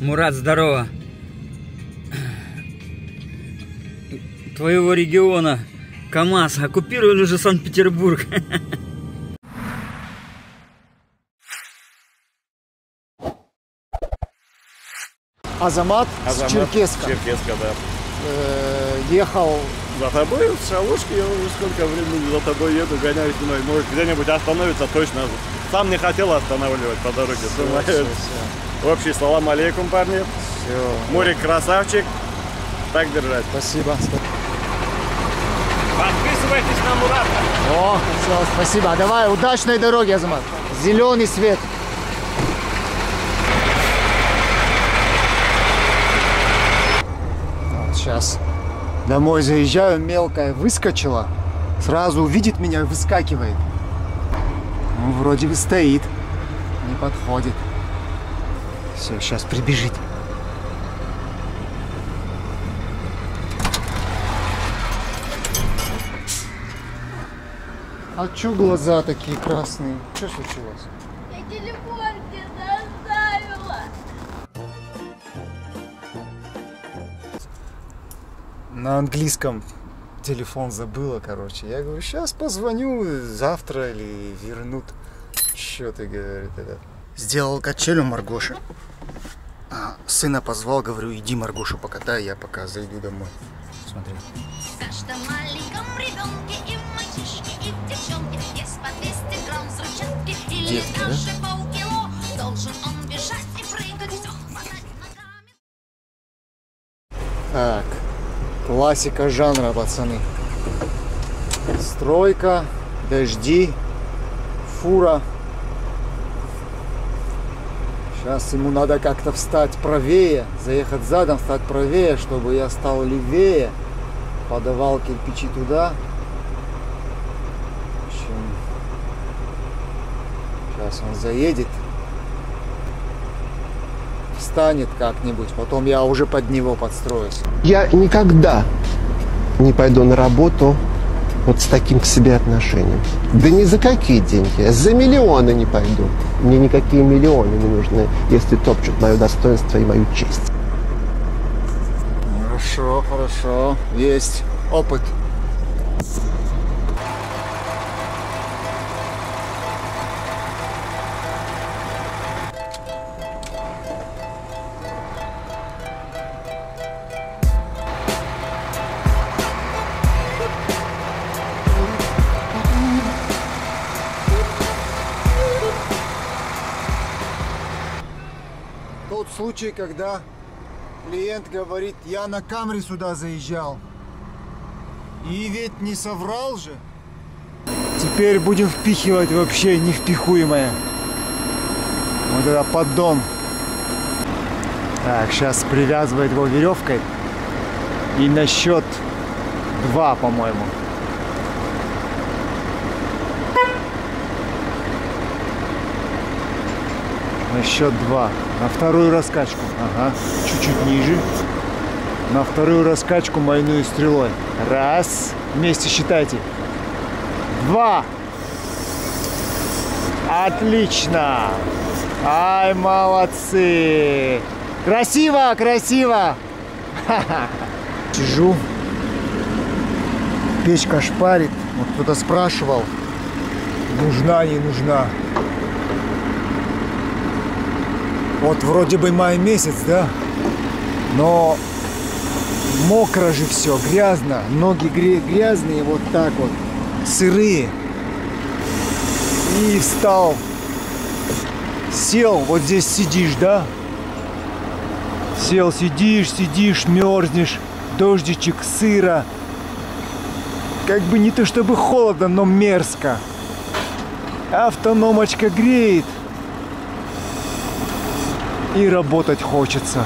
Мурат, здорово. Твоего региона КАМАЗ оккупировали уже Санкт-Петербург. Азамат, Азамат с Черкесска Черкесска, да. э, ехал. За тобой в шалушке, я уже сколько времени за тобой еду, гоняюсь мной. Может, где-нибудь остановится точно. Сам не хотел останавливать по дороге. Думаю, Всё, всё, Общий салам алейкум, парни. всё. Мурик красавчик. Так держать. Спасибо. Подписывайтесь на Мурата. О, все, спасибо. Давай, удачной дороги, Азамат. Зеленый свет. Вот сейчас домой заезжаю, мелкая выскочила. Сразу увидит меня и выскакивает. Ну, вроде бы стоит. Не подходит. Все, сейчас прибежит. А чё глаза такие красные? Что случилось? Я телефон где-то оставила. На английском телефон забыла, короче. Я говорю, сейчас позвоню, завтра или вернут. Что ты, говорит, это. Сделал качелю Маргоши. А, сына позвал, говорю, иди Маргошу покатай, я пока зайду домой. Смотри. В каждом маленьком ребенке и в мальчишке, и в девчонке есть по 200 грамм взрывчатки или Детки, да? даже полкило. Должен он бежать и прыгать, все хватать ногами. Так, классика жанра, пацаны. Стройка, дожди, фура. Сейчас ему надо как-то встать правее, заехать задом, встать правее, чтобы я стал левее. Подавал кирпичи туда. В общем, сейчас он заедет. Встанет как-нибудь, потом я уже под него подстроюсь. Я никогда не пойду на работу вот с таким к себе отношением. Да ни за какие деньги, за миллионы не пойду. Мне никакие миллионы не нужны, если топчут мое достоинство и мою честь. Хорошо, хорошо. Есть опыт. Когда клиент говорит, я на камере сюда заезжал. И ведь не соврал же. Теперь будем впихивать вообще невпихуемое. Вот это поддон. Так, сейчас привязывает его веревкой. И на счет два, по-моему. На счет два. На вторую раскачку. Ага. Чуть-чуть ниже. На вторую раскачку майную стрелой. Раз. Вместе считайте. Два. Отлично. Ай, молодцы. Красиво, красиво. Сижу. Печка шпарит. Вот кто-то спрашивал, нужна, не нужна. Вот вроде бы май месяц, да? Но мокро же все, грязно. Ноги грязные, вот так вот, сырые. И встал, сел, вот здесь сидишь, да? Сел, сидишь, сидишь, мерзнешь, дождичек, сыро. Как бы не то чтобы холодно, но мерзко. Автономочка греет и работать хочется.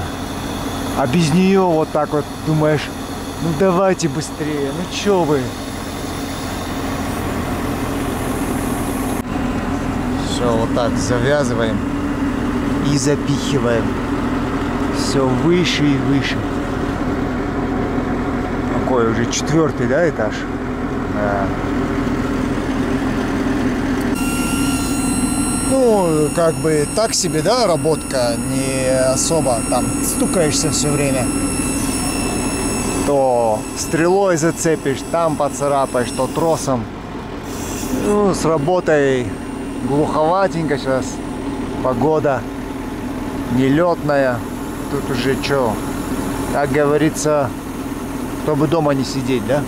А без нее вот так вот думаешь, ну давайте быстрее, ну чё вы? Все, вот так завязываем и запихиваем. Все выше и выше. Какой уже четвертый, да, этаж? Да. Ну, как бы так себе, да, работка, не особо там стукаешься все время. То стрелой зацепишь, там поцарапаешь, то тросом. Ну, с работой глуховатенько сейчас. Погода нелетная. Тут уже что, как говорится, чтобы дома не сидеть, да?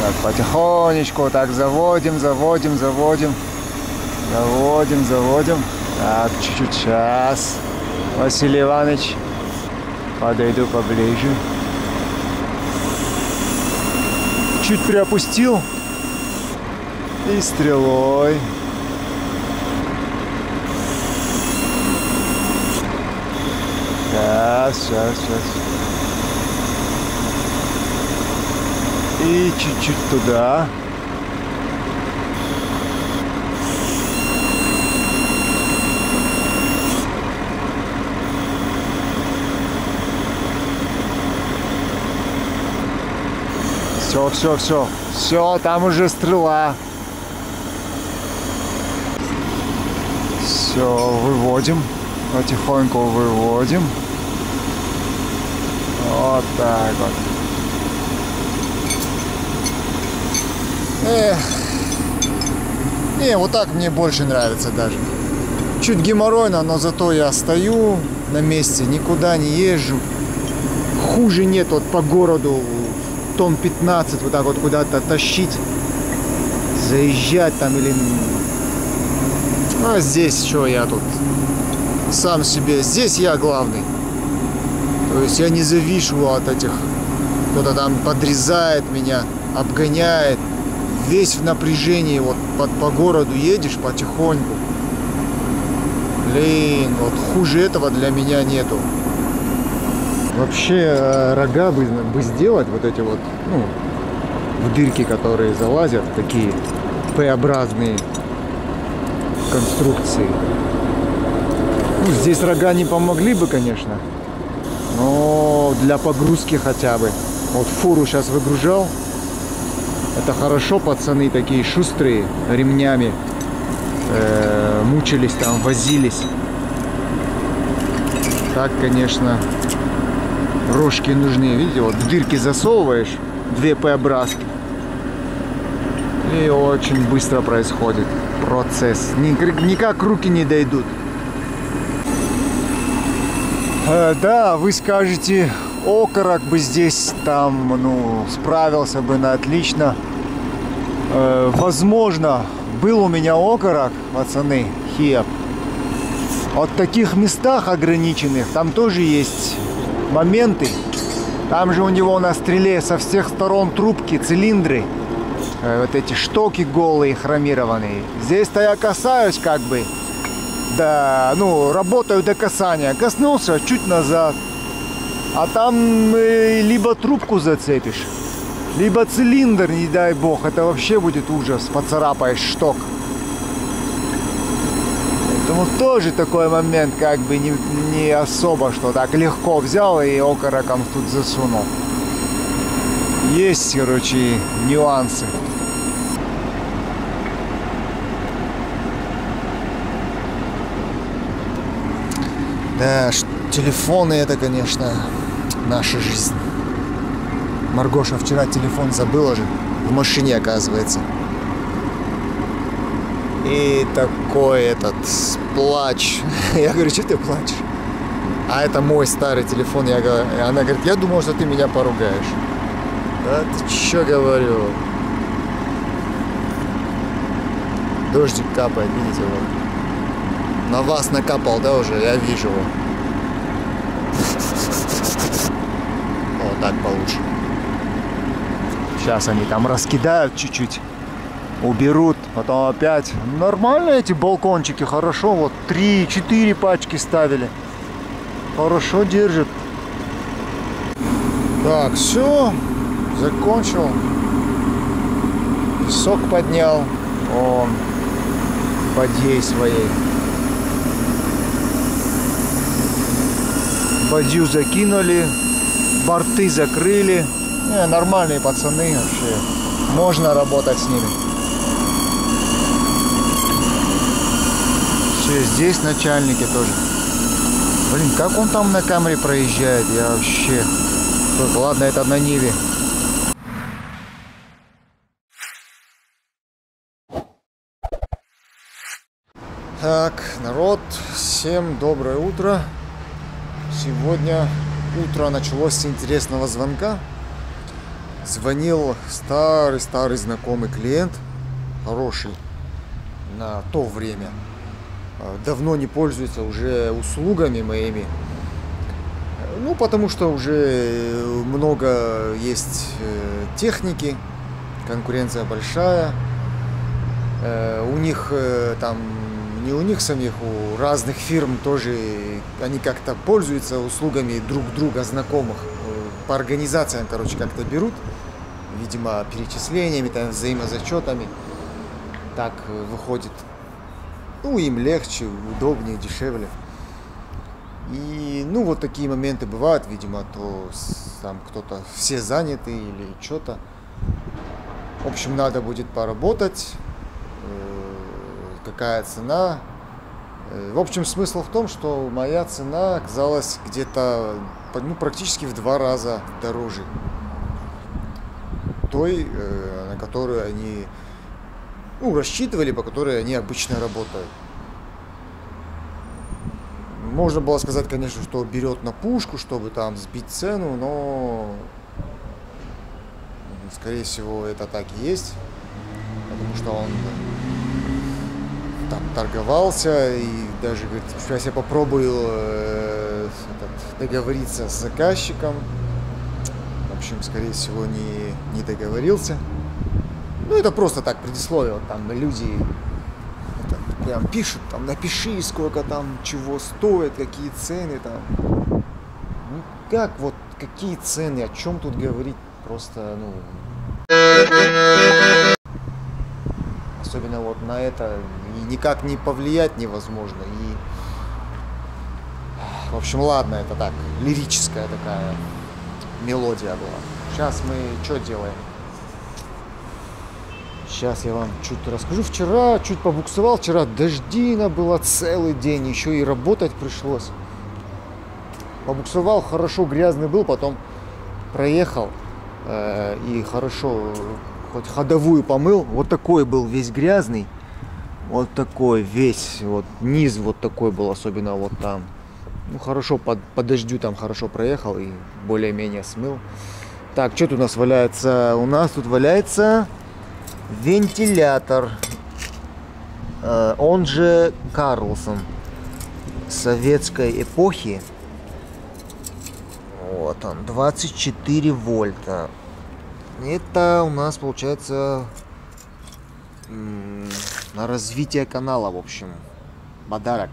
Так, потихонечку так заводим, заводим, заводим. Заводим, заводим. Так, чуть-чуть сейчас. Василий Иванович, подойду поближе. Чуть приопустил. И стрелой. Сейчас, сейчас, сейчас. И чуть-чуть туда. Все, все, все. Все, там уже стрела. Все, выводим. Потихоньку выводим. Вот так вот. Эх. Не, вот так мне больше нравится даже. Чуть геморройно, но зато я стою на месте, никуда не езжу. Хуже нет вот по городу тон 15 вот так вот куда-то тащить, заезжать там или... А здесь что я тут? Сам себе. Здесь я главный. То есть я не завишу от этих... Кто-то там подрезает меня, обгоняет. Весь в напряжении. Вот по, по городу едешь потихоньку. Блин, вот хуже этого для меня нету. Вообще э, рога бы, бы сделать вот эти вот, ну, в дырки, которые залазят, такие П-образные конструкции. Ну, здесь рога не помогли бы, конечно, но для погрузки хотя бы. Вот фуру сейчас выгружал. Это хорошо, пацаны такие шустрые, ремнями э, мучились там, возились. Так, конечно, рожки нужны. Видите, вот в дырки засовываешь две П-образки. И очень быстро происходит процесс. Никак руки не дойдут. Э, да, вы скажете, окорок бы здесь там, ну, справился бы на отлично. Э, возможно, был у меня окорок, пацаны, хиап. Вот таких местах ограниченных, там тоже есть моменты. Там же у него на стреле со всех сторон трубки, цилиндры. Э, вот эти штоки голые, хромированные. Здесь-то я касаюсь как бы. Да, ну, работаю до касания. Коснулся чуть назад. А там э, либо трубку зацепишь, либо цилиндр, не дай бог. Это вообще будет ужас. Поцарапаешь шток. Поэтому тоже такой момент, как бы не, не особо, что так легко взял и окороком тут засунул. Есть, короче, нюансы. Да, телефоны это, конечно, наша жизнь. Маргоша вчера телефон забыла же. В машине, оказывается. И такой этот плач. Я говорю, что ты плачешь? А это мой старый телефон. Я говорю, она говорит, я думал, что ты меня поругаешь. Да ты что говорю? Дождик капает, видите, вот. На вас накапал, да, уже? Я вижу его. Вот так получше. Сейчас они там раскидают чуть-чуть уберут, потом опять. Нормально эти балкончики, хорошо, вот 3-4 пачки ставили. Хорошо держит. Так, все, закончил. Песок поднял. Он бадьей своей. Бадью закинули, борты закрыли. Не, нормальные пацаны вообще. Можно работать с ними. Все, здесь начальники тоже. Блин, как он там на камере проезжает? Я вообще... Ладно, это на Ниве. Так, народ, всем доброе утро. Сегодня утро началось с интересного звонка. Звонил старый-старый знакомый клиент, хороший на то время. Э, Давно не пользуется уже услугами моими. Ну, потому что уже э, много есть э, техники, конкуренция большая. У них там, не у них самих, у разных фирм тоже, они как-то пользуются услугами друг друга, знакомых. По организациям, короче, как-то берут, видимо, перечислениями, там, взаимозачетами. Так выходит. Ну, им легче, удобнее, дешевле. И, ну, вот такие моменты бывают, видимо, то там кто-то, все заняты или что-то. В общем, надо будет поработать. Э, Какая цена? Э, В общем, смысл в том, что моя цена оказалась где-то, ну, практически в два раза дороже той, э, на которую они ну, рассчитывали, по которой они обычно работают. Можно было сказать, конечно, что берет на пушку, чтобы там сбить цену, но скорее всего это так и есть, потому что он там торговался и даже говорит, сейчас я попробую э, этот, договориться с заказчиком. В общем, скорее всего, не, не договорился. Ну, это просто так, предисловие. Вот там люди это, прям пишут, там, напиши, сколько там чего стоит, какие цены там. Ну, как вот, какие цены, о чем тут говорить, просто, ну... Особенно вот на это никак не повлиять невозможно. И, в общем, ладно, это так, лирическая такая мелодия была. Сейчас мы что делаем? Сейчас я вам чуть расскажу. Вчера чуть побуксовал, вчера дождина была целый день, еще и работать пришлось. Побуксовал, хорошо грязный был, потом проехал э, и хорошо хоть ходовую помыл. Вот такой был весь грязный. Вот такой весь, вот низ вот такой был, особенно вот там. Ну хорошо, по, по дождю там хорошо проехал и более-менее смыл. Так, что тут у нас валяется? У нас тут валяется вентилятор. Э, он же Карлсон советской эпохи. Вот он, 24 вольта. Это у нас получается на развитие канала, в общем. Подарок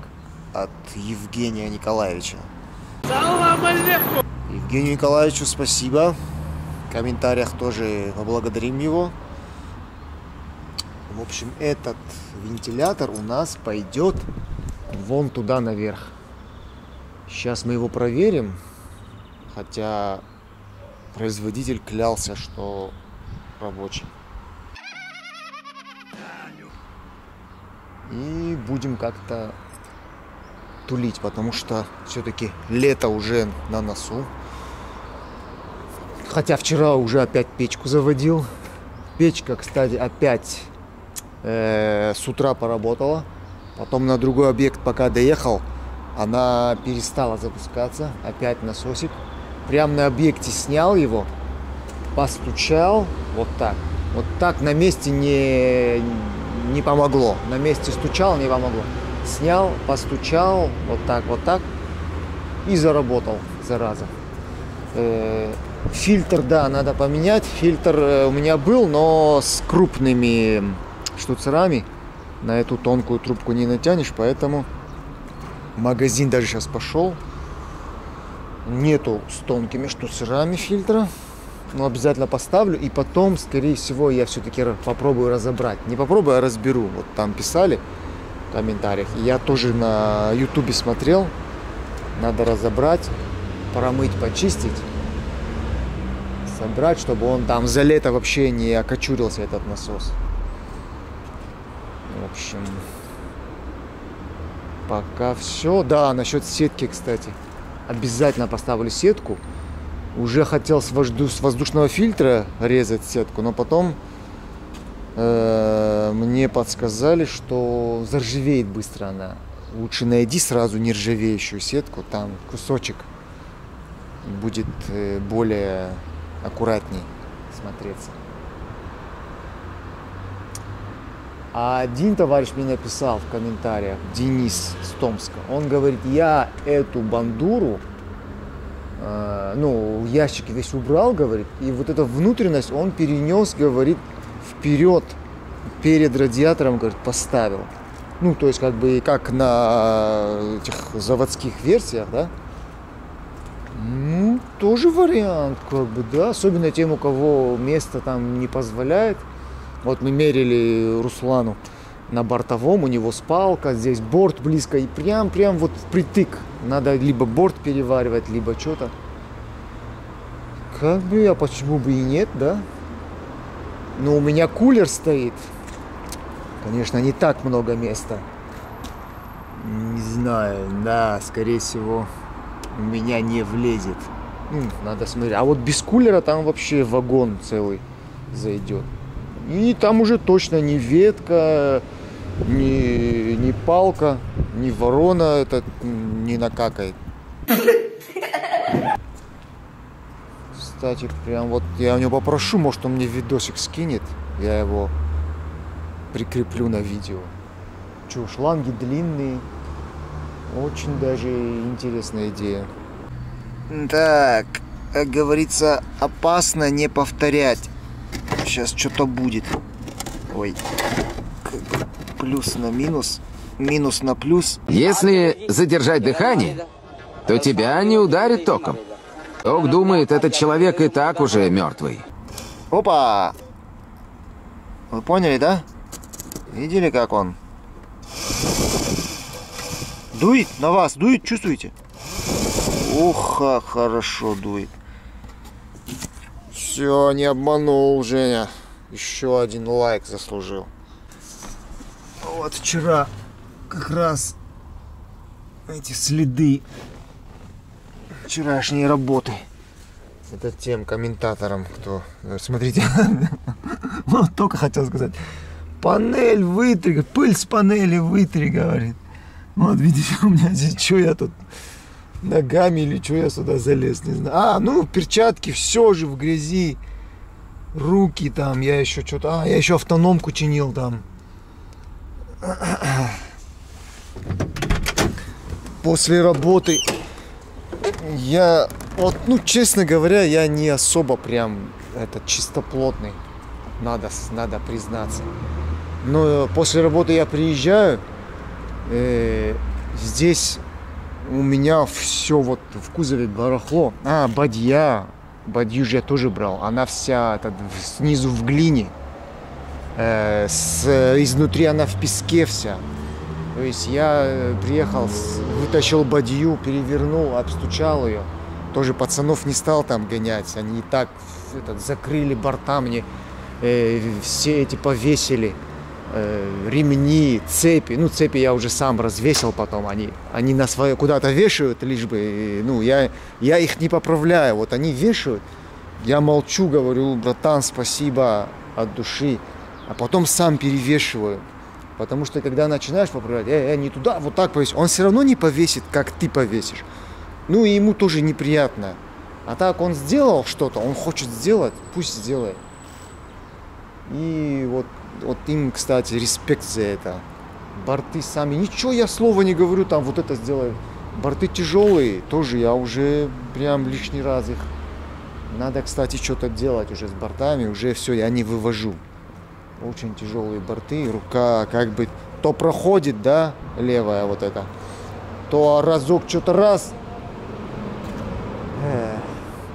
от Евгения Николаевича. Евгению Николаевичу спасибо. В комментариях тоже поблагодарим его. В общем, этот вентилятор у нас пойдет вон туда наверх. Сейчас мы его проверим. Хотя производитель клялся, что рабочий. И будем как-то тулить, потому что все-таки лето уже на носу. Хотя вчера уже опять печку заводил. Печка, кстати, опять э, с утра поработала. Потом на другой объект, пока доехал, она перестала запускаться. Опять насосик. Прям на объекте снял его, постучал, вот так. Вот так на месте не, не помогло. На месте стучал, не помогло. Снял, постучал, вот так, вот так. И заработал, зараза. Э, Фильтр, да, надо поменять. Фильтр э, у меня был, но с крупными штуцерами. На эту тонкую трубку не натянешь, поэтому магазин даже сейчас пошел. Нету с тонкими штуцерами фильтра. Но обязательно поставлю. И потом, скорее всего, я все-таки попробую разобрать. Не попробую, а разберу. Вот там писали в комментариях. Я тоже на ютубе смотрел. Надо разобрать, промыть, почистить собрать, чтобы он там за лето вообще не окочурился этот насос. В общем, Пока все. Да, насчет сетки, кстати. Обязательно поставлю сетку. Уже хотел с, вожду- с воздушного фильтра резать сетку, но потом э, мне подсказали, что заржавеет быстро она. Лучше найди сразу нержавеющую сетку, там кусочек будет э, более аккуратней смотреться. А один товарищ мне написал в комментариях, Денис с он говорит, я эту бандуру, э, ну, в ящике весь убрал, говорит, и вот эту внутренность он перенес, говорит, вперед, перед радиатором, говорит, поставил. Ну, то есть, как бы, как на этих заводских версиях, да? Ну, тоже вариант, как бы, да, особенно тем, у кого место там не позволяет. Вот мы мерили Руслану на бортовом, у него спалка, здесь борт близко, и прям-прям вот впритык. Надо либо борт переваривать, либо что-то. Как бы, а почему бы и нет, да? Но у меня кулер стоит. Конечно, не так много места. Не знаю, да, скорее всего, у меня не влезет. Надо смотреть. А вот без кулера там вообще вагон целый зайдет. И там уже точно не ветка, не, не палка, не ворона этот не накакает. Кстати, прям вот я у него попрошу, может он мне видосик скинет, я его прикреплю на видео. Че, шланги длинные, очень даже интересная идея. Так, как говорится, опасно не повторять. Сейчас что-то будет. Ой, плюс на минус, минус на плюс. Если задержать дыхание, то тебя не ударит током. Ток думает, этот человек и так уже мертвый. Опа! Вы поняли, да? Видели, как он? Дует на вас, дует, чувствуете? Ух, как хорошо дует. Все, не обманул Женя. Еще один лайк заслужил. Вот вчера как раз эти следы вчерашней работы. Это тем комментаторам, кто... э, Смотрите, вот только хотел сказать. Панель вытри, пыль с панели вытри, говорит. Вот видите, у меня здесь, что я тут ногами или что я сюда залез, не знаю. А, ну, перчатки, все же в грязи. Руки там, я еще что-то... А, я еще автономку чинил там. После работы я, вот, ну, честно говоря, я не особо прям этот чистоплотный, надо, надо признаться. Но после работы я приезжаю, э, здесь у меня все вот в кузове барахло. А, бадья, бадью же я тоже брал, она вся этот, снизу в глине, э, с, изнутри она в песке вся. То есть я э, приехал, вытащил бадью, перевернул, обстучал ее. Тоже пацанов не стал там гонять. Они и так этот, закрыли борта мне, э, все эти повесили. Э, ремни, цепи. Ну, цепи я уже сам развесил потом. Они, они на свое куда-то вешают, лишь бы, ну, я, я их не поправляю. Вот они вешают, я молчу, говорю, братан, спасибо от души. А потом сам перевешиваю. Потому что когда начинаешь поправлять, э, э, не туда, вот так повесить, он все равно не повесит, как ты повесишь. Ну и ему тоже неприятно. А так он сделал что-то, он хочет сделать, пусть сделает. И вот, вот им, кстати, респект за это. Борты сами, ничего я слова не говорю, там вот это сделай. Борты тяжелые, тоже я уже прям лишний раз их. Надо, кстати, что-то делать уже с бортами, уже все, я не вывожу очень тяжелые борты, рука как бы то проходит, да, левая вот эта, то разок что-то раз,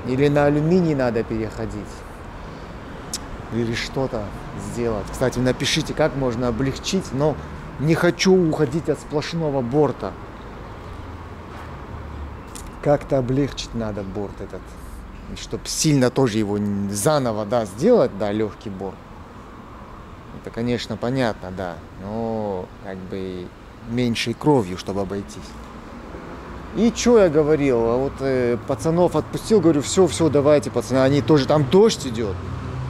или на алюминий надо переходить, или что-то сделать. Кстати, напишите, как можно облегчить, но не хочу уходить от сплошного борта. Как-то облегчить надо борт этот, чтобы сильно тоже его заново, да, сделать, да, легкий борт. Это, конечно, понятно, да. Но как бы меньшей кровью, чтобы обойтись. И что я говорил? А вот э, пацанов отпустил, говорю, все, все, давайте, пацаны. Они тоже, там дождь идет.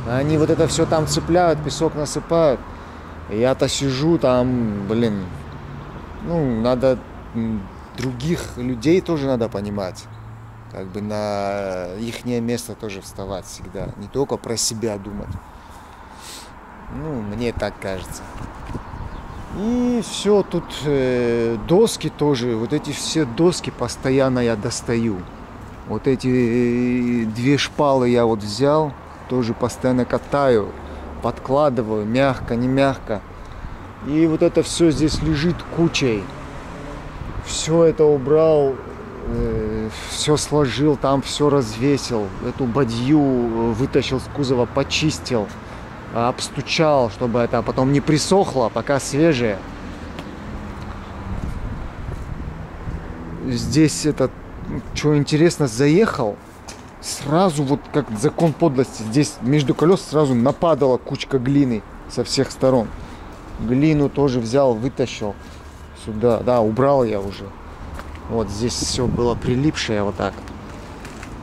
Они вот это все там цепляют, песок насыпают. Я-то сижу там, блин, ну, надо других людей тоже надо понимать. Как бы на их место тоже вставать всегда. Не только про себя думать. Ну, мне так кажется. И все, тут э, доски тоже, вот эти все доски постоянно я достаю. Вот эти э, две шпалы я вот взял, тоже постоянно катаю, подкладываю, мягко, не мягко. И вот это все здесь лежит кучей. Все это убрал, все сложил, там все развесил, эту бадью э, вытащил с кузова, почистил обстучал, чтобы это потом не присохло, пока свежее. Здесь этот, что интересно, заехал, сразу вот как закон подлости, здесь между колес сразу нападала кучка глины со всех сторон. Глину тоже взял, вытащил сюда, да, убрал я уже. Вот здесь все было прилипшее вот так.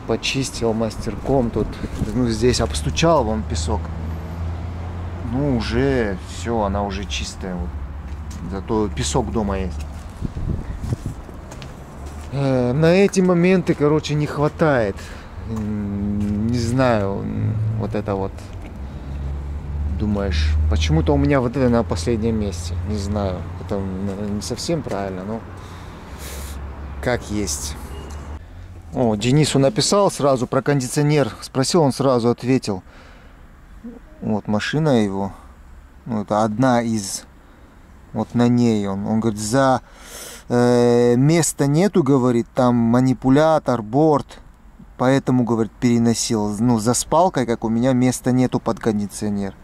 Почистил мастерком тут, ну здесь обстучал вон песок ну уже все, она уже чистая. Вот. Зато песок дома есть. Э, на эти моменты, короче, не хватает. Не знаю, вот это вот. Думаешь, почему-то у меня вот это на последнем месте. Не знаю, это не совсем правильно, но как есть. О, Денису написал сразу про кондиционер. Спросил, он сразу ответил. Вот машина его. Ну, это одна из. Вот на ней он. Он говорит, за э, места нету, говорит, там манипулятор, борт. Поэтому, говорит, переносил. Ну, за спалкой, как у меня, места нету под кондиционер.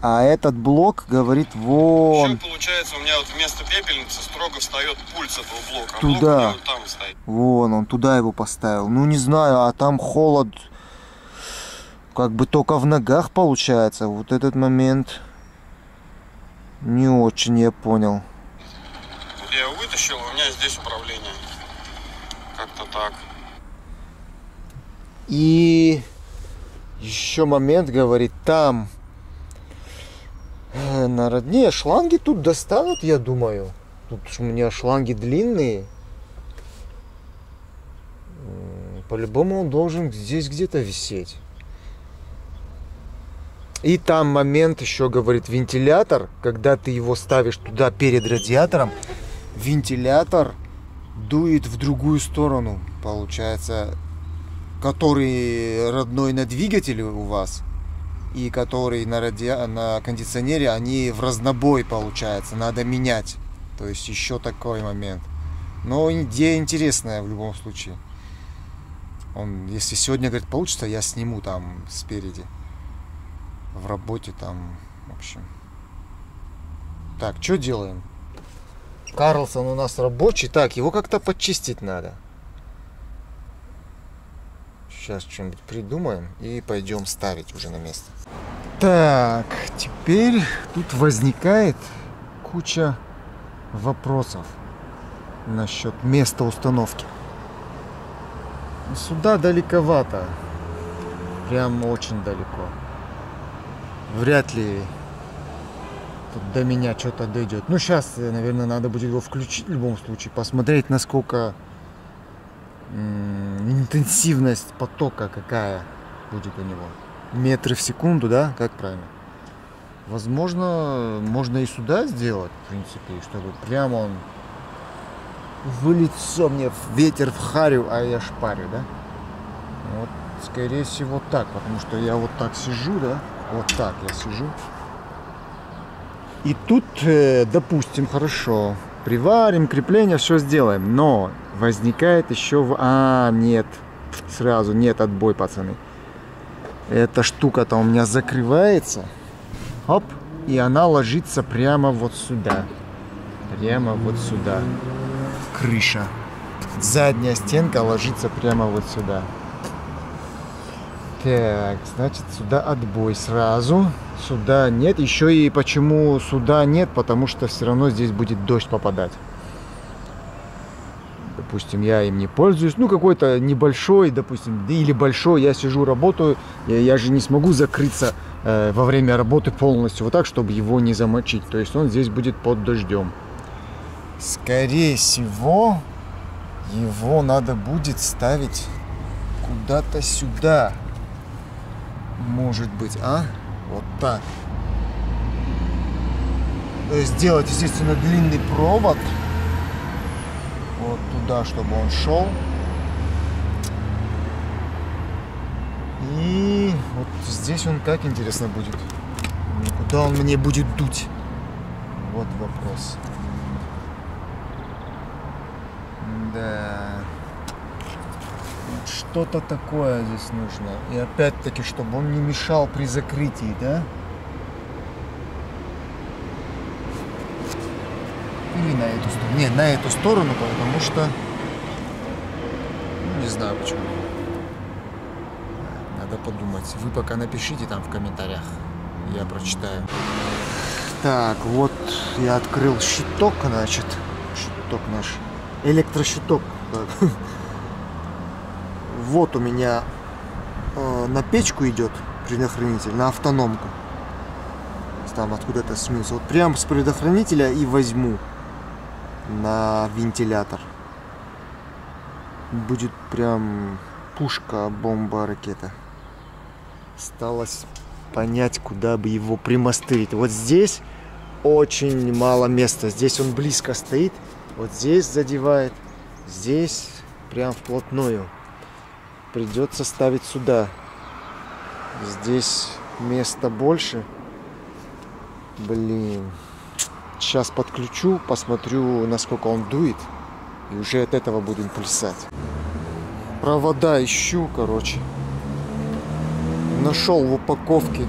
А этот блок говорит, вон. Причем, получается, у меня вот вместо пепельницы строго встает пульс этого блока. А Туда. блок вот там стоит. Вон, он туда его поставил. Ну, не знаю, а там холод как бы только в ногах получается. Вот этот момент не очень я понял. Я его вытащил, у меня здесь управление. Как-то так. И еще момент, говорит, там э, на родне шланги тут достанут, я думаю. Тут у меня шланги длинные. По-любому он должен здесь где-то висеть. И там момент еще, говорит, вентилятор, когда ты его ставишь туда перед радиатором, вентилятор дует в другую сторону, получается, который родной на двигателе у вас и который на, ради... на кондиционере, они в разнобой, получается, надо менять. То есть еще такой момент. Но идея интересная в любом случае. Он, если сегодня, говорит, получится, я сниму там спереди в работе там, в общем. Так, что делаем? Карлсон у нас рабочий. Так, его как-то почистить надо. Сейчас что-нибудь придумаем и пойдем ставить уже на место. Так, теперь тут возникает куча вопросов насчет места установки. Сюда далековато. Прям очень далеко вряд ли до меня что-то дойдет. Ну, сейчас, наверное, надо будет его включить в любом случае, посмотреть, насколько интенсивность потока какая будет у него. Метры в секунду, да? Как правильно? Возможно, можно и сюда сделать, в принципе, чтобы прямо он в лицо мне ветер в харю, а я шпарю, да? Вот, скорее всего, так, потому что я вот так сижу, да? Вот так я сижу. И тут, э, допустим, хорошо, приварим, крепление, все сделаем. Но возникает еще... в- А, нет, сразу нет, отбой, пацаны. Эта штука-то у меня закрывается. Оп, и она ложится прямо вот сюда. Прямо вот сюда. Крыша. Задняя стенка ложится прямо вот сюда. Так, значит, сюда отбой сразу. Сюда нет. Еще и почему сюда нет? Потому что все равно здесь будет дождь попадать. Допустим, я им не пользуюсь. Ну, какой-то небольшой, допустим, или большой. Я сижу, работаю. Я, я же не смогу закрыться э, во время работы полностью вот так, чтобы его не замочить. То есть он здесь будет под дождем. Скорее всего, его надо будет ставить куда-то сюда. Может быть, а? Вот так. Сделать, естественно, длинный провод. Вот туда, чтобы он шел. И вот здесь он как интересно будет. Куда он мне будет дуть? Вот вопрос. Да. Что-то такое здесь нужно. И опять-таки, чтобы он не мешал при закрытии, да? Или на эту сторону? Не, на эту сторону, потому что... Ну, не знаю почему. Надо подумать. Вы пока напишите там в комментариях. Я прочитаю. Так, вот я открыл щиток, значит. Щиток наш. Электрощиток. Так. Вот у меня э, на печку идет предохранитель, на автономку. Там откуда-то снизу. Вот прям с предохранителя и возьму на вентилятор. Будет прям пушка, бомба, ракета. Осталось понять, куда бы его примостырить. Вот здесь очень мало места. Здесь он близко стоит. Вот здесь задевает. Здесь прям вплотную. Придется ставить сюда. Здесь места больше. Блин. Сейчас подключу, посмотрю, насколько он дует. И уже от этого будем плясать. Провода ищу, короче. Нашел в упаковке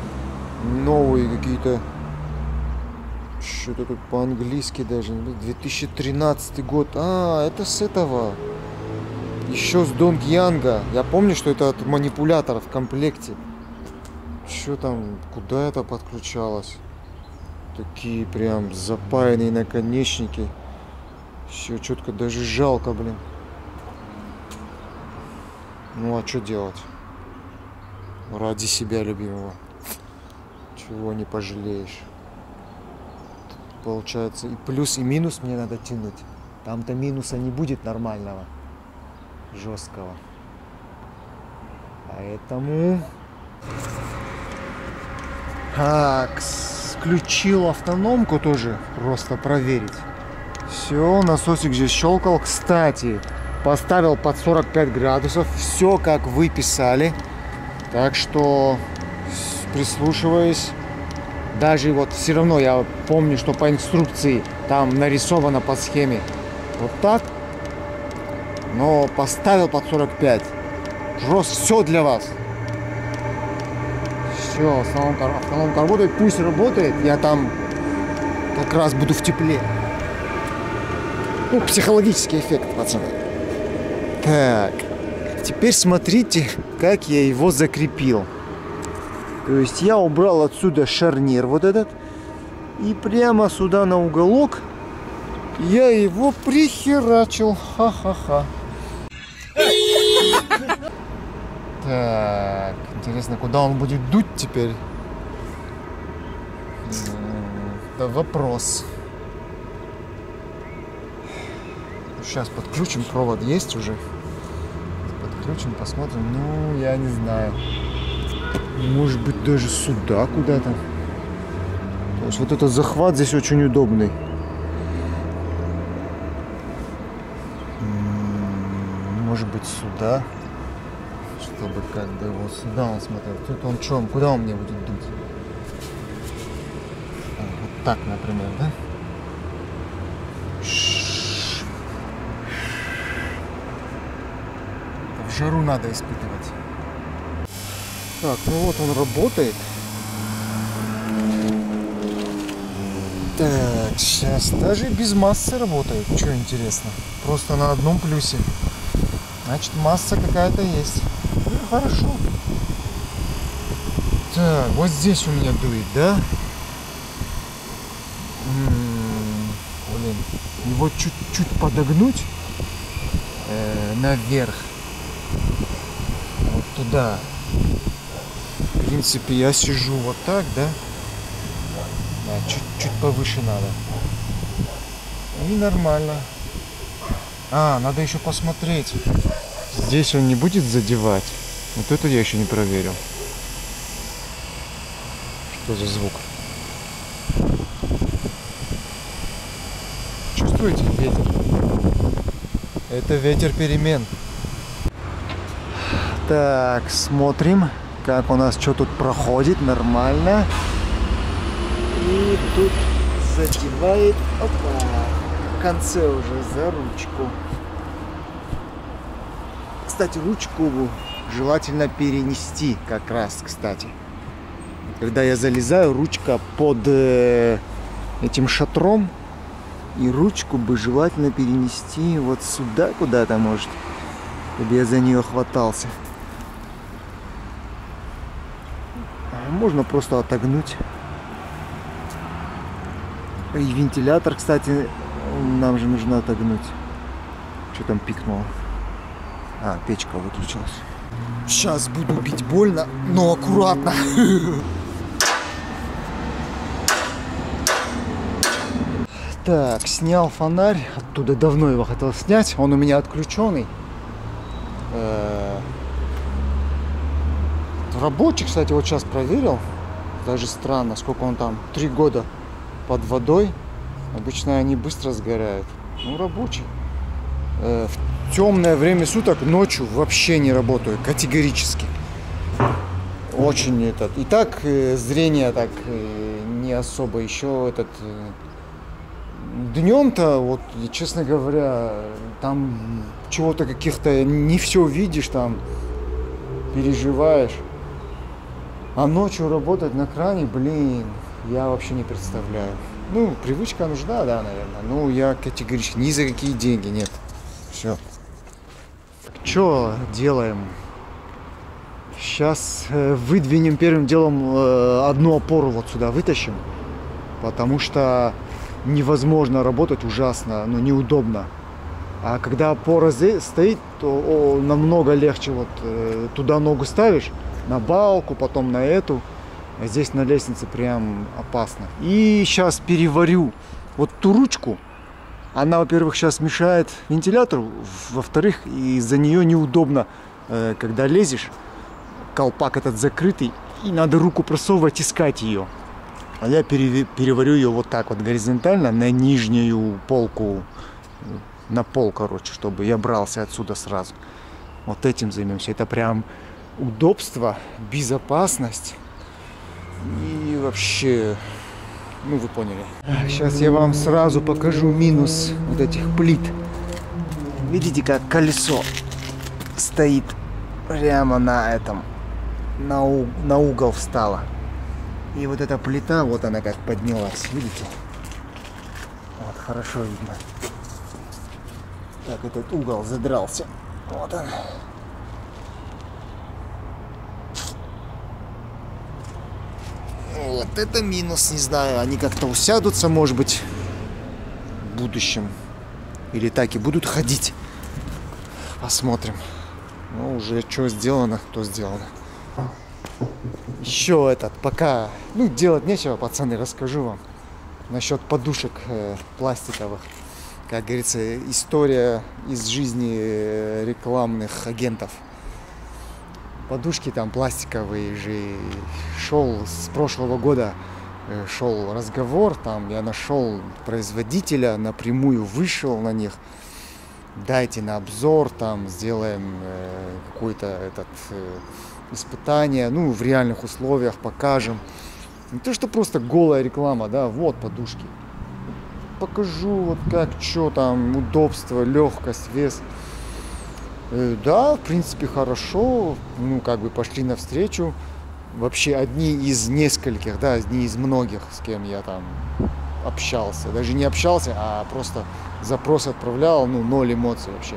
новые какие-то что-то тут по-английски даже. 2013 год. А, это с этого. Еще с Донг Янга. Я помню, что это от манипулятора в комплекте. Что там, куда это подключалось? Такие прям запаянные наконечники. Все четко, даже жалко, блин. Ну а что делать? Ради себя любимого. Чего не пожалеешь. Получается и плюс, и минус мне надо тянуть. Там-то минуса не будет нормального, жесткого. Поэтому... Так, включил автономку тоже, просто проверить. Все, насосик здесь щелкал. Кстати, поставил под 45 градусов. Все как вы писали. Так что, прислушиваясь, даже вот все равно я помню, что по инструкции там нарисовано по схеме вот так. Но поставил под 45. Просто все для вас. Все, автономка, автономка работает, пусть работает. Я там как раз буду в тепле. Ну, психологический эффект, пацаны. Так, теперь смотрите, как я его закрепил. То есть я убрал отсюда шарнир вот этот. И прямо сюда на уголок я его прихерачил. Ха-ха-ха. Так, интересно, куда он будет дуть теперь? Это вопрос. Сейчас подключим, провод есть уже. Подключим, посмотрим. Ну, я не знаю. Может быть, даже сюда куда-то. То есть вот этот захват здесь очень удобный. Может быть, сюда. Чтобы как бы его сюда он смотрел. Тут он чем? Куда он мне будет дуть? А, Вот так, например, да? В жару надо испытывать. Так, ну вот он работает. Так, сейчас даже без массы работает. Что интересно? Просто на одном плюсе. Значит, масса какая-то есть. Хорошо. Так, вот здесь у меня дует, да? Блин, его чуть-чуть подогнуть э, наверх. Вот туда. В принципе, я сижу вот так, да? Да, чуть-чуть повыше надо. И нормально. А, надо еще посмотреть. Здесь он не будет задевать. Вот это я еще не проверил. Что за звук? Чувствуете ветер? Это ветер перемен. Так, смотрим, как у нас что тут проходит. Нормально. И тут задевает. Опа. В конце уже за ручку. Кстати, ручку желательно перенести как раз, кстати. Когда я залезаю, ручка под э, этим шатром. И ручку бы желательно перенести вот сюда куда-то, может. Чтобы я за нее хватался. А Можно просто отогнуть. И вентилятор, кстати, нам же нужно отогнуть. Что там пикнуло? А, печка выключилась. Сейчас буду бить больно, но аккуратно. Так, снял фонарь. Оттуда давно его хотел снять. Он у меня отключенный. Э, Рабочий, кстати, вот сейчас проверил. Даже странно, сколько он там. Три года под водой. Обычно они быстро сгорают. Ну, рабочий. Э, темное время суток ночью вообще не работаю. Категорически. Очень этот. И так э, зрение так э, не особо еще этот. Днем-то, вот, честно говоря, там чего-то каких-то не все видишь, там переживаешь. А ночью работать на кране, блин, я вообще не представляю. Ну, привычка нужна, да, наверное. Ну, я категорически ни за какие деньги, нет. Все. Что делаем? Сейчас выдвинем первым делом э, одну опору вот сюда вытащим, потому что невозможно работать ужасно, ну неудобно. А когда опора стоит, то о, намного легче вот э, туда ногу ставишь, на балку, потом на эту. А здесь на лестнице прям опасно. И сейчас переварю вот ту ручку. Она, во-первых, сейчас мешает вентилятору, во-вторых, из-за нее неудобно, э, когда лезешь, колпак этот закрытый, и надо руку просовывать, искать ее. А я переварю ее вот так вот горизонтально на нижнюю полку, на пол, короче, чтобы я брался отсюда сразу. Вот этим займемся. Это прям удобство, безопасность и вообще, ну вы поняли. Сейчас я вам сразу покажу минус вот этих плит. Видите, как колесо стоит прямо на этом, на, у- на угол встала. И вот эта плита, вот она как поднялась, видите? Вот, хорошо видно. Так, этот угол задрался. Вот он. Вот это минус, не знаю. Они как-то усядутся, может быть, в будущем. Или так и будут ходить. Посмотрим. Ну, уже что сделано, то сделано. Еще этот, пока, ну, делать нечего, пацаны, расскажу вам. Насчет подушек э, пластиковых. Как говорится, история из жизни э, рекламных агентов. Подушки там пластиковые же. Шел с прошлого года э, шел разговор, там я нашел производителя, напрямую вышел на них. Дайте на обзор, там сделаем э, какой-то этот э, испытание, ну, в реальных условиях покажем. Не то, что просто голая реклама, да, вот подушки. Покажу, вот как, что там, удобство, легкость, вес. Э, Да, в принципе, хорошо. Ну, как бы пошли навстречу. Вообще одни из нескольких, да, одни из многих, с кем я там общался. Даже не общался, а просто запрос отправлял, ну, ноль эмоций вообще.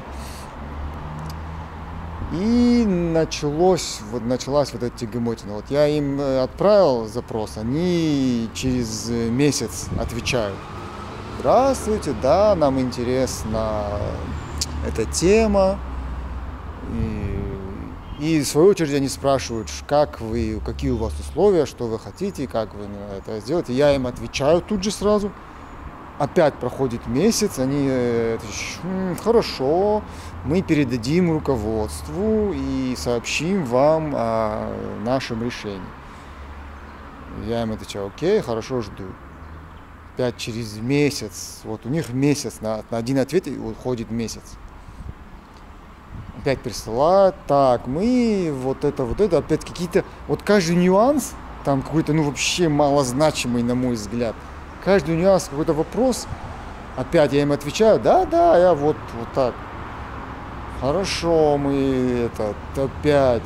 И началось, вот началась вот эта тягомотина. Вот я им э, отправил запрос, они через месяц отвечают. Здравствуйте, да, нам интересна эта тема. И, и в свою очередь они спрашивают, как вы, какие у вас условия, что вы хотите, как вы это сделаете. Я им отвечаю тут же сразу. Опять проходит месяц, они э, «Ш- м, хорошо, мы передадим руководству и сообщим вам о нашем решении. Я им отвечаю, окей, хорошо, жду. Опять через месяц, вот у них месяц, на, на один ответ уходит месяц. Опять присылают, так, мы вот это, вот это, опять какие-то, вот каждый нюанс, там какой-то, ну вообще малозначимый, на мой взгляд. Каждый нюанс, какой-то вопрос, опять я им отвечаю, да, да, я вот, вот так. Хорошо, мы это опять.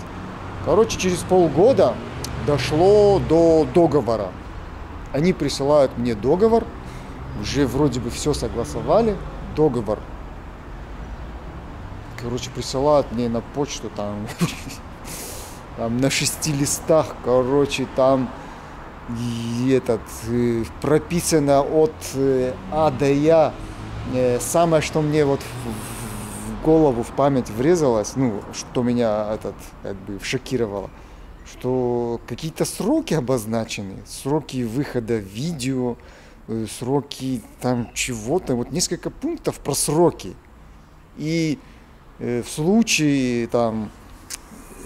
Короче, через полгода дошло до договора. Они присылают мне договор, уже вроде бы все согласовали, договор. Короче, присылают мне на почту там, там на шести листах, короче, там и этот э, прописано от э, А до Я. Э, Самое, что мне вот в, голову, в память врезалось, ну, что меня этот как бы шокировало, что какие-то сроки обозначены, сроки выхода видео, сроки там чего-то, вот несколько пунктов про сроки. И в случае там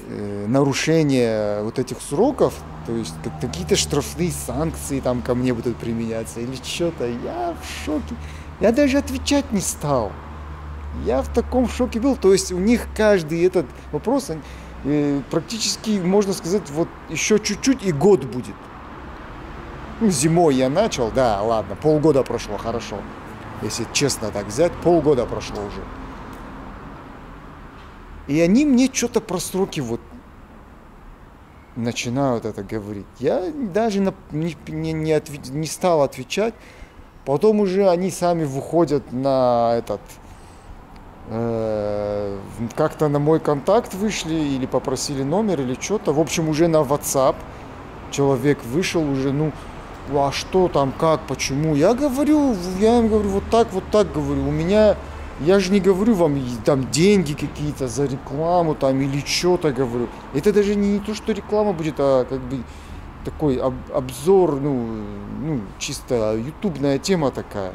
э, нарушения вот этих сроков, то есть как- какие-то штрафные санкции там ко мне будут применяться или что-то, я в шоке. Я даже отвечать не стал. Я в таком шоке был. То есть у них каждый этот вопрос э, практически, можно сказать, вот еще чуть-чуть и год будет. Ну, зимой я начал, да, ладно, полгода прошло, хорошо. Если честно так взять, полгода прошло уже. И они мне что-то про сроки вот начинают это говорить. Я даже на- не, не, не, отве- не стал отвечать. Потом уже они сами выходят на этот... э, как-то на мой контакт вышли или попросили номер или что-то. В общем, уже на WhatsApp человек вышел уже, ну, а что там, как, почему. Я говорю, я им говорю, вот так, вот так говорю. У меня, я же не говорю вам там деньги какие-то за рекламу там или что-то говорю. Это даже не, то, что реклама будет, а как бы такой об- обзор, ну, ну, чисто ютубная тема такая.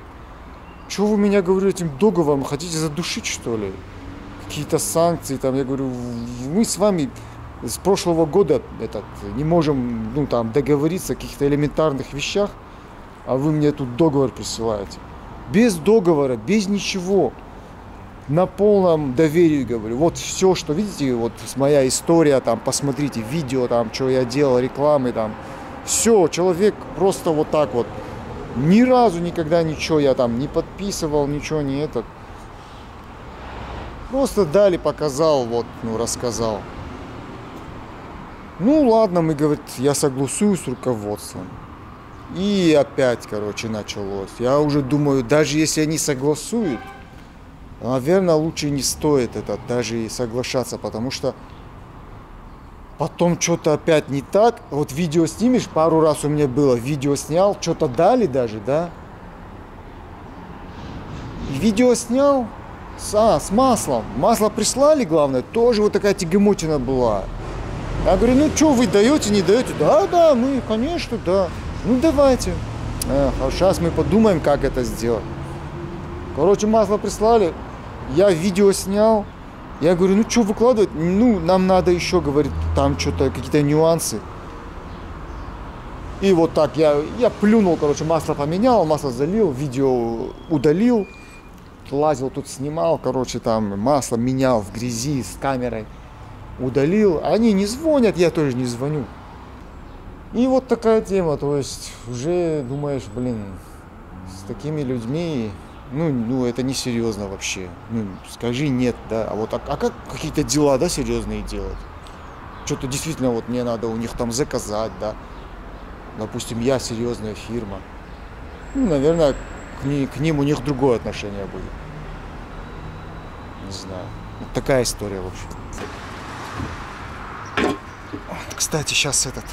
Чего вы меня, говорю, этим договором хотите задушить, что ли? Какие-то санкции там, я говорю, мы с вами с прошлого года этот, не можем ну, там, договориться о каких-то элементарных вещах, а вы мне тут договор присылаете. Без договора, без ничего. На полном доверии говорю. Вот все, что видите, вот моя история, там, посмотрите видео, там, что я делал, рекламы, там. Все, человек просто вот так вот. Ни разу никогда ничего я там не подписывал, ничего не этот. Просто дали, показал, вот, ну, рассказал. Ну ладно, мы, говорит, я согласую с руководством. И опять, короче, началось. Я уже думаю, даже если они согласуют, наверное, лучше не стоит это даже и соглашаться, потому что потом что-то опять не так. Вот видео снимешь, пару раз у меня было, видео снял, что-то дали даже, да? Видео снял, а, с маслом. Масло прислали, главное, тоже вот такая тягомотина была. Я говорю, ну что вы даете, не даете? Да, да, мы, конечно, да. Ну давайте. А, сейчас мы подумаем, как это сделать. Короче, масло прислали, я видео снял. Я говорю, ну что выкладывать? Ну, нам надо еще, говорит, там что-то, какие-то нюансы. И вот так я, я плюнул, короче, масло поменял, масло залил, видео удалил. Лазил тут, снимал, короче, там масло менял в грязи с камерой. Удалил. Они не звонят, я тоже не звоню. И вот такая тема, то есть уже думаешь, блин, с такими людьми, ну, ну это не серьезно вообще. Ну, скажи нет, да. А вот а, а как какие-то дела, да, серьезные делать? Что-то действительно вот мне надо у них там заказать, да. Допустим, я серьезная фирма. Ну, наверное, к, ни- к ним у них другое отношение будет. Не знаю. Вот такая история, в общем. Кстати, сейчас этот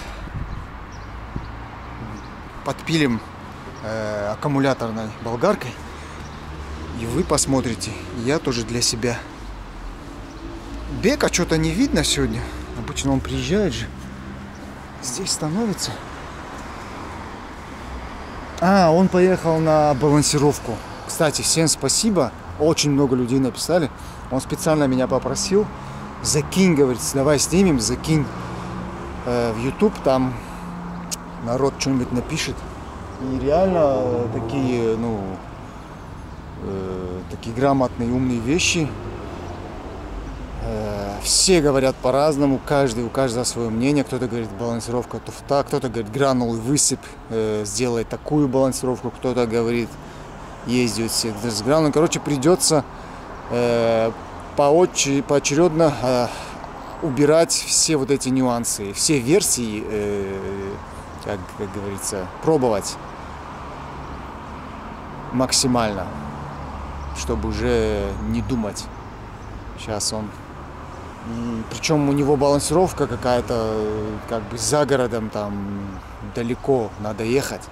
подпилим э, аккумуляторной болгаркой. И вы посмотрите. И я тоже для себя. Бека что-то не видно сегодня. Обычно он приезжает же. Здесь становится. А, он поехал на балансировку. Кстати, всем спасибо. Очень много людей написали. Он специально меня попросил. Закинь, говорит, давай снимем, закинь э, в YouTube. Там народ что-нибудь напишет. И реально э, такие, ну, э, такие грамотные, умные вещи. Э, Все говорят по-разному, каждый, у каждого свое мнение. Кто-то говорит балансировка туфта, кто-то говорит гранулы высыпь, э, сделай такую балансировку, кто-то говорит ездит все с гранулами. Короче, придется э, пооче- поочередно э, убирать все вот эти нюансы, все версии, э, как, как говорится, пробовать максимально, чтобы уже не думать. Сейчас он причем у него балансировка какая-то, э, как бы за городом, там далеко надо ехать.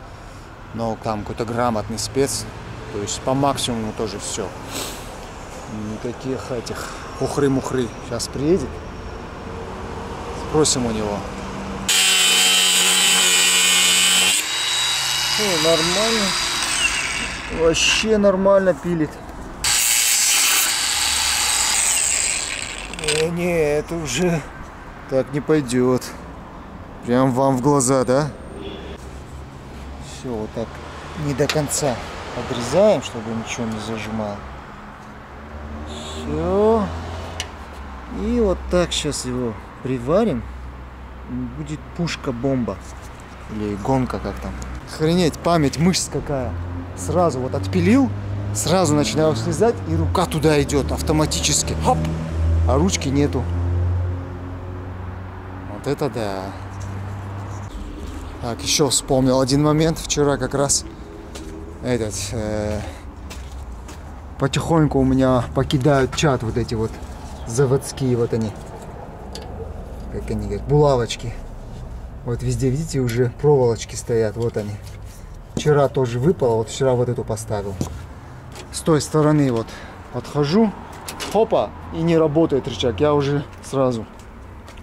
Но там какой-то грамотный спец. То есть по максимуму тоже все. Никаких этих хухры-мухры. Сейчас приедет. Спросим у него. О, нормально. Вообще нормально пилит. Не, не, это уже так не пойдет. Прям вам в глаза, да? Все, вот так не до конца подрезаем, чтобы ничего не зажимал. Все. И вот так сейчас его приварим. Будет пушка-бомба. Или гонка как там. Охренеть, память мышц какая. Сразу вот отпилил, сразу начинаю слезать, и рука туда идет автоматически. Хоп! А ручки нету. Вот это да. Так, еще вспомнил один момент. Вчера как раз этот э, потихоньку у меня покидают чат вот эти вот заводские вот они. Как они говорят, булавочки. Вот везде, видите, уже проволочки стоят. Вот они. Вчера тоже выпало, вот вчера вот эту поставил. С той стороны вот подхожу, хопа, и не работает рычаг. Я уже сразу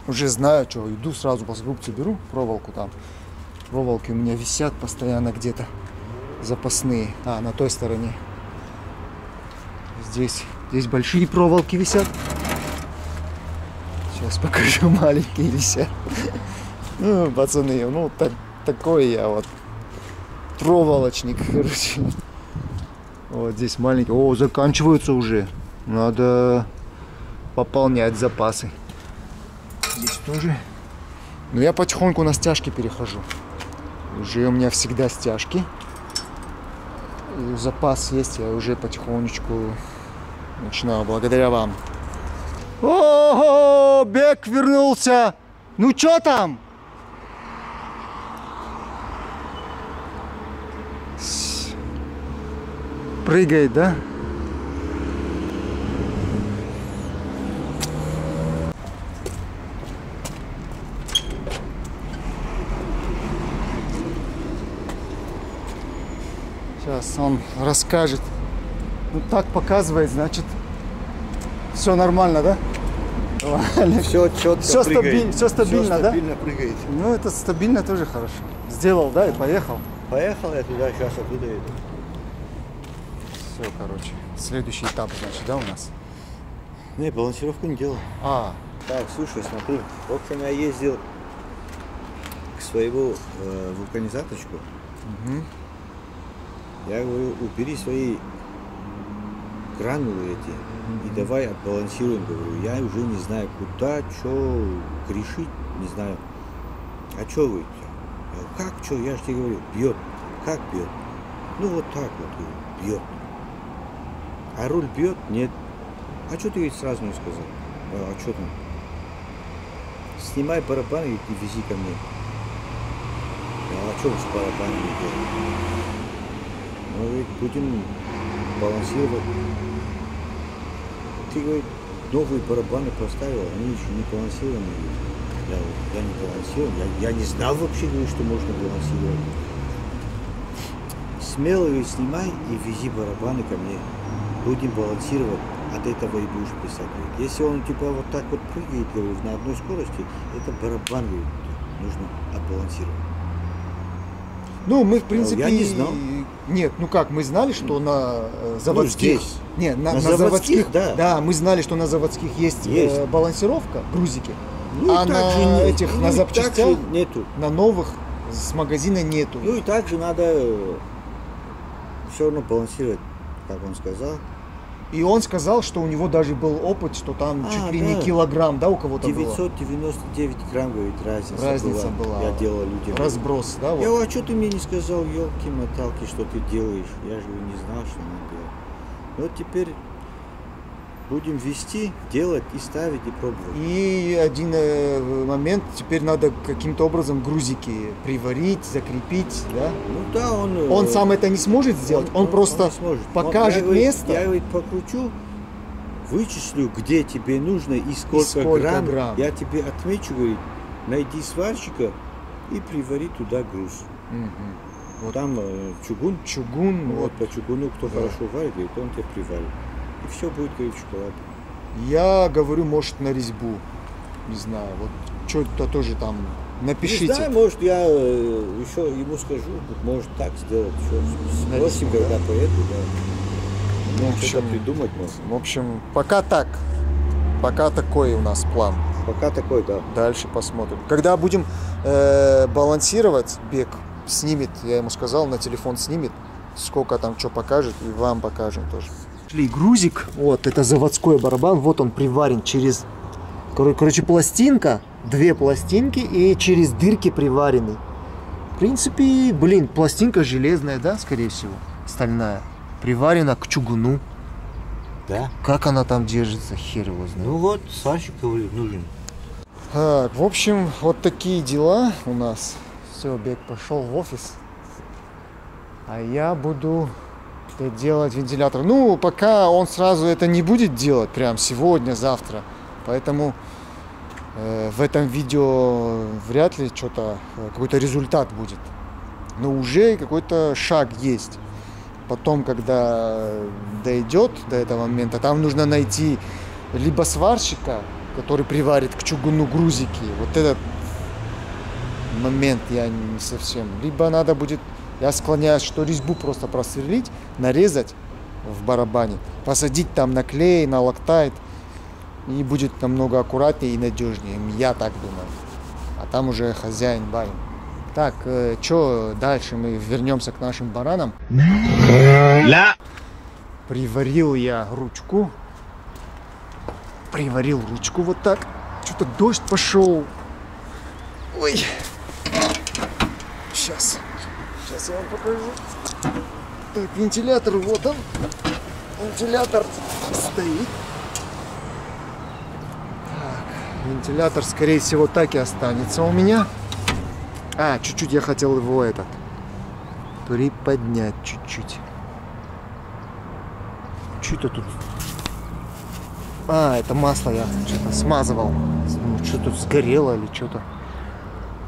уже знаю, что иду сразу по губцы беру проволоку там. Проволоки у меня висят постоянно где-то запасные. А, на той стороне. Здесь, здесь большие проволоки висят. Сейчас покажу, маленькие висят. Ну, пацаны, ну так, такой я вот проволочник, короче. Вот здесь маленький. О, заканчиваются уже. Надо пополнять запасы. Здесь тоже. Но я потихоньку на стяжки перехожу. Уже у меня всегда стяжки. И запас есть, я уже потихонечку начинаю, благодаря вам. Ого, Бек вернулся! Ну чё там? Прыгает, да? Сейчас он расскажет. Ну так показывает, значит, все нормально, да? Все четко Всё прыгает. стабиль- всё стабильно, да? стабильно прыгает. Ну это стабильно тоже хорошо. Сделал, да, и поехал. Поехал я туда, сейчас оттуда иду. Все, короче. Следующий этап, значит, да, у нас? Не, балансировку не делал. А, Так, слушай, смотри. В общем, я ездил к своему э, вулканизаторчику. Я говорю, убери свои гранулы эти и давай отбалансируем, говорю. Я уже не знаю, куда, что грешить, не знаю. А что вы? Говорю, как что? Я же тебе говорю, бьет. Как бьет? Ну вот так вот, говорю, бьет. А руль бьет? Нет. А что ты ведь сразу не сказал? А, что там? Снимай барабан и вези ко мне. А что вы с барабанами делаете? Мы говорит, будем балансировать. Ты, говорит, новые барабаны поставил, они еще не балансированы. Я, я не балансирую. Я, я не знал вообще, говорю, что можно балансировать. Смело ее снимай и вези барабаны ко мне. Будем балансировать. От этого и будешь писать. Говорит. Если он тебя вот так вот прыгает, говорю, на одной скорости, это барабан, говорит, нужно отбалансировать. Ну, мы, в принципе... я не знал. Нет, ну как, мы знали, что на э, заводских... Ну, здесь. Не, на, На на заводских, заводских, да. мы знали, что на заводских есть, э, Есть. балансировка, грузики, Ну, а на же этих, ну, на запчастях, нету. на новых с магазина нету. Ну и также надо все равно балансировать, как он сказал. И он сказал, что у него даже был опыт, что там А, чуть ли не да. килограмм, да, у кого-то было? 999 грамм, говорит, разница, Разница была. Я делал людям. Разброс, да, Я вот. говорю, а что ты мне не сказал, елки-моталки, что ты делаешь? Я же не знал, что надо делать. Вот теперь будем вести, делать и ставить, и пробовать. И один э, момент, теперь надо каким-то образом грузики приварить, закрепить, да? Ну да, он... э, Он сам это не сможет сделать, он, просто не сможет. покажет я, место. Я, говорит, покручу, вычислю, где тебе нужно и сколько, сколько грамм. грамм. Я тебе отмечу, говорит, найди сварщика и привари туда груз. Мгм. Вот там э, чугун, Чугун, вот вот. по чугуну, кто Да. хорошо варит, говорит, он тебе приварит. И все будет, говорит, в шоколаде. Я говорю, может, на резьбу. Не знаю, вот что-то тоже там напишите. Не знаю, может, я э, еще ему скажу, может так сделать. На спросим, резьбу, когда поеду, да. Ну, в что-то общем, придумать можно. В общем, пока так. Пока такой у нас план. Пока такой, да. Дальше посмотрим. Когда будем э, балансировать, бег снимет, я ему сказал, на телефон снимет, сколько там что покажет, и вам покажем тоже. Шли грузик, вот, это заводской барабан, вот он приварен через, кор- короче, пластинка, две пластинки и через дырки приварены. В принципе, блин, пластинка железная, да, скорее всего, стальная, приварена к чугуну. Да. Как она там держится, хер его знает. Ну вот, сварщик, нужен. Так, в общем, вот такие дела у нас. Все, Бег пошел в офис. А я буду делать вентилятор. Ну, пока он сразу это не будет делать, прям сегодня, завтра. Поэтому э, в этом видео вряд ли что-то, э, какой-то результат будет. Но уже какой-то шаг есть. Потом, когда дойдет до этого момента, там нужно найти либо сварщика, который приварит к чугуну грузики. Вот этот момент я не совсем. Либо надо будет, я склоняюсь, что резьбу просто просверлить, нарезать в барабане, посадить там на клей, на лактайт, и будет намного аккуратнее и надежнее. Я так думаю. А там уже хозяин, барин. Так, что дальше? Мы вернемся к нашим баранам. Приварил я ручку. Приварил ручку вот так. Что-то дождь пошел. Ой. Сейчас. Сейчас я вам покажу. Так, вентилятор, вот он. Вентилятор стоит. Так, вентилятор, скорее всего, так и останется у меня. А, чуть-чуть я хотел его этот приподнять чуть-чуть. Что-то тут. А, это масло я что-то смазывал. Ну, Что тут сгорело или что-то.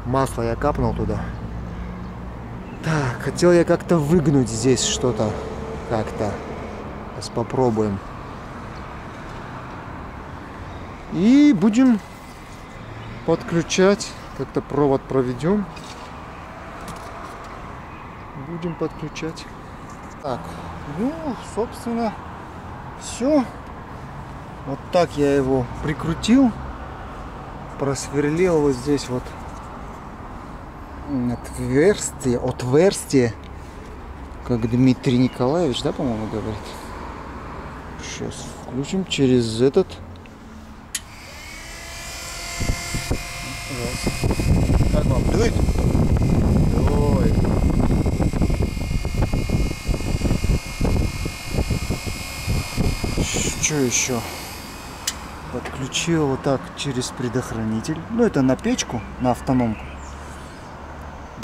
Масло я капнул туда. Так, хотел я как-то выгнуть здесь что-то. Как-то. Сейчас попробуем. И будем подключать. Как-то провод проведем. Будем подключать. Так, ну, собственно, все. Вот так я его прикрутил. Просверлил вот здесь вот отверстие, отверстие, как Дмитрий Николаевич, да, по-моему, говорит. Сейчас включим через этот. Пожалуйста. Как вам? Дует? Ой. Что еще? Подключил вот так через предохранитель. Ну, это на печку, на автономку.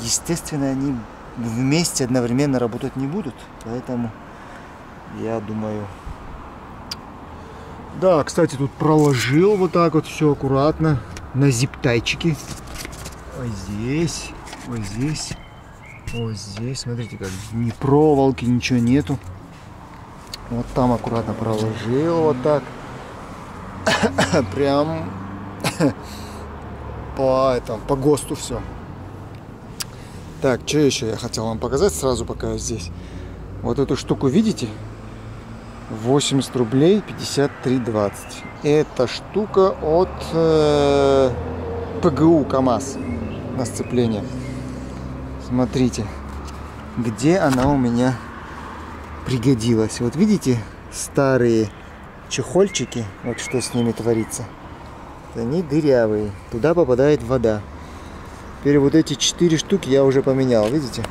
Естественно, они вместе одновременно работать не будут. Поэтому я думаю... Да, кстати, тут проложил вот так вот все аккуратно. на зиптайчике. Вот здесь, вот здесь, вот здесь. Смотрите, как ни проволоки, ничего нету. Вот там аккуратно проложил вот так. Прям по этому, по ГОСТу все. Так, что еще я хотел вам показать сразу, пока я здесь. Вот эту штуку видите? 80 рублей 53,20. Эта штука от э, ПГУ КАМАЗ на сцепление. Смотрите, где она у меня пригодилась. Вот видите старые чехольчики, вот что с ними творится. Они дырявые, туда попадает вода. Теперь вот эти четыре штуки я уже поменял, видите?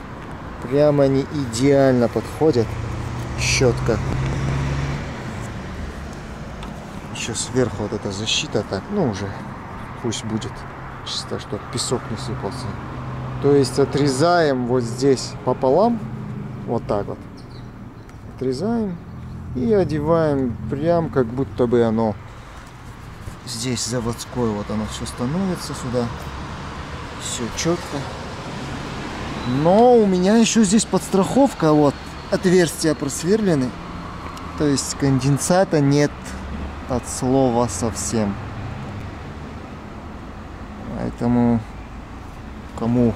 Прямо они идеально подходят. Щетка. Еще сверху вот эта защита так, ну уже пусть будет. Чисто, чтобы песок не сыпался. То есть отрезаем вот здесь пополам, вот так вот. Отрезаем и одеваем прям как будто бы оно здесь заводское. Вот оно все становится сюда. Все четко. Но у меня еще здесь подстраховка, вот отверстия просверлены. То есть конденсата нет от слова совсем. Поэтому кому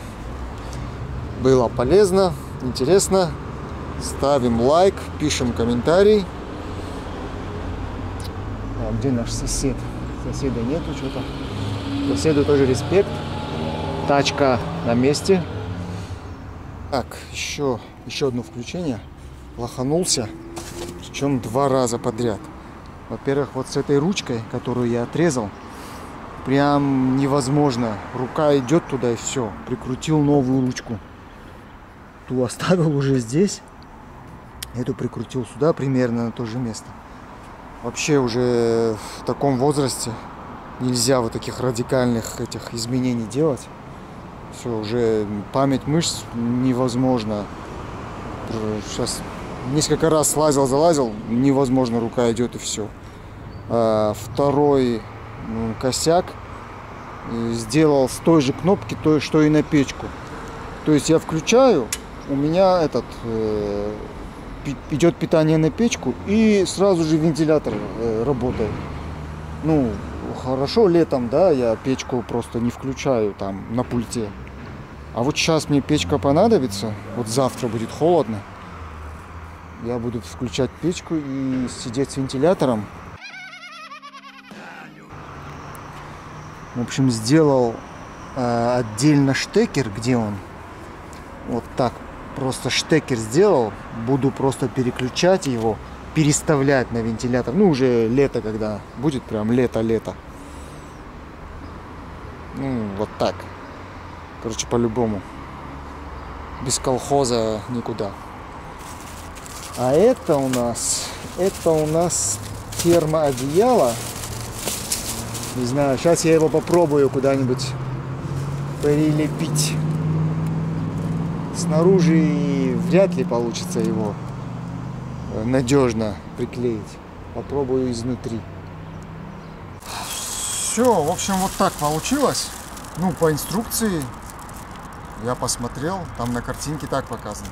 было полезно, интересно, ставим лайк, пишем комментарий. А где наш сосед? Соседа нету что-то. Соседу тоже респект. Тачка на месте. Так, еще, еще одно включение. Лоханулся. Причем два раза подряд. Во-первых, вот с этой ручкой, которую я отрезал, прям невозможно. Рука идет туда и все. Прикрутил новую ручку. Ту оставил уже здесь. Эту прикрутил сюда примерно на то же место. Вообще уже в таком возрасте нельзя вот таких радикальных этих изменений делать. Все, уже память мышц невозможно. Сейчас несколько раз слазил, залазил, невозможно, рука идет и все. А, второй ну, косяк сделал с той же кнопки, то, что и на печку. То есть я включаю, у меня этот э, идет питание на печку и сразу же вентилятор э, работает. Ну, хорошо летом, да, я печку просто не включаю там на пульте. А вот сейчас мне печка понадобится, вот завтра будет холодно. Я буду включать печку и сидеть с вентилятором. В общем, сделал э, отдельно штекер, где он. Вот так. Просто штекер сделал. Буду просто переключать его, переставлять на вентилятор. Ну, уже лето, когда будет прям лето-лето. Ну, вот так. Короче, по-любому. Без колхоза никуда. А это у нас, это у нас термоодеяло. Не знаю, сейчас я его попробую куда-нибудь прилепить. Снаружи вряд ли получится его э, надежно приклеить. Попробую изнутри. Все, в общем, вот так получилось. Ну, по инструкции я посмотрел, там на картинке так показано.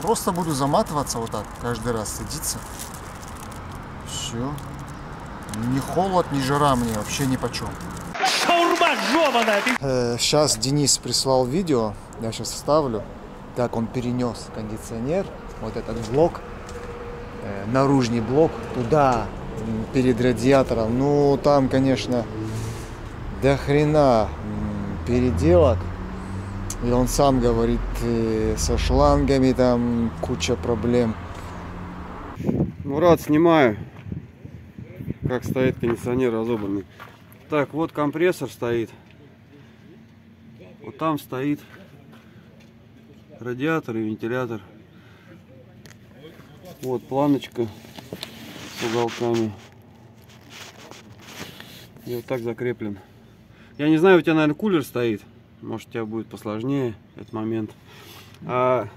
Просто буду заматываться вот так, каждый раз садиться. Все. Ни холод, ни жара мне вообще ни почем. Сейчас Денис прислал видео, я сейчас вставлю, как он перенес кондиционер, вот этот блок, э, наружный блок, туда, перед радиатором. Ну, там, конечно, до хрена переделок. И он сам говорит, со шлангами там куча проблем. Мурат, снимаю, как стоит кондиционер разобранный. Так, вот компрессор стоит. Вот там стоит радиатор и вентилятор. Вот планочка с уголками. И вот так закреплен. Я не знаю, у тебя, наверное, кулер стоит. Может, у тебя будет посложнее этот момент. А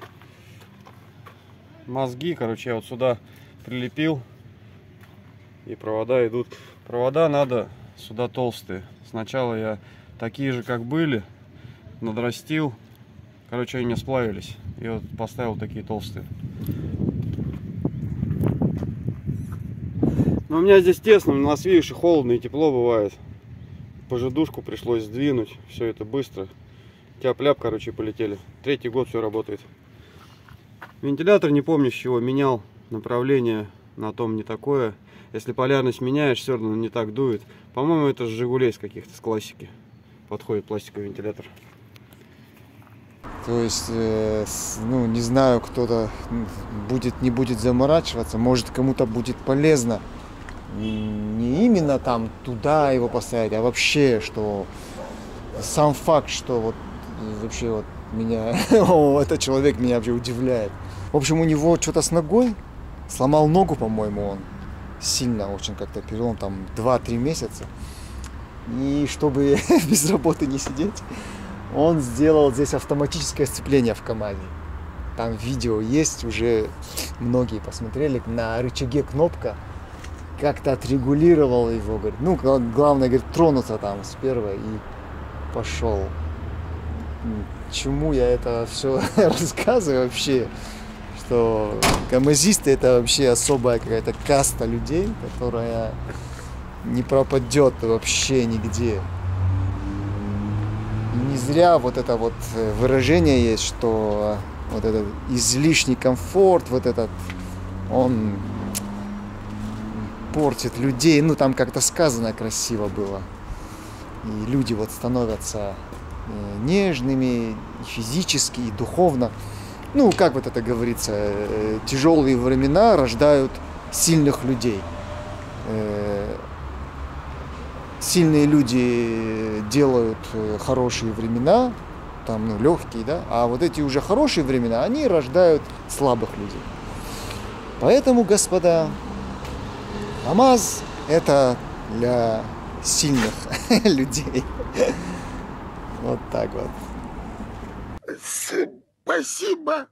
мозги, короче, я вот сюда прилепил. И провода идут. Провода надо сюда толстые. Сначала я такие же, как были, надрастил. Короче, они не сплавились. И вот поставил такие толстые. Но у меня здесь тесно, у нас, видишь, и холодно, и тепло бывает. Пожидушку пришлось сдвинуть. Все это быстро. Тяп-ляп, короче, полетели. Третий год все работает. Вентилятор не помню с чего. Менял направление на том не такое. Если полярность меняешь, все равно не так дует. По-моему, это с Жигулей с каких-то, с классики. Подходит пластиковый вентилятор. То есть, э, ну, не знаю, кто-то будет, не будет заморачиваться, может, кому-то будет полезно не именно там туда его поставить, а вообще, что сам факт, что вот э, вообще вот меня, о, этот человек меня вообще удивляет. В общем, у него что-то с ногой, сломал ногу, по-моему, он сильно очень как-то перелом, там 2-3 месяца. И чтобы без работы не сидеть, он сделал здесь автоматическое сцепление в КАМАЗе. Там видео есть, уже многие посмотрели, на рычаге кнопка, как-то отрегулировал его, говорит, ну, гла- главное, говорит, тронуться там с первой и пошел. Чему я это все рассказываю вообще? Что камазисты это вообще особая какая-то каста людей, которая не пропадет вообще нигде. И не зря вот это вот э, выражение есть, что вот этот излишний комфорт, вот этот, он портит людей. Ну, там как-то сказано красиво было. И люди вот становятся э, нежными и физически, и духовно. Ну, как вот это говорится, э, тяжелые времена рождают сильных людей. Э, Сильные люди делают хорошие времена, там, ну, легкие, да, а вот эти уже хорошие времена, они рождают слабых людей. Поэтому, господа, КамАЗ это для сильных людей. Вот так вот. Спасибо.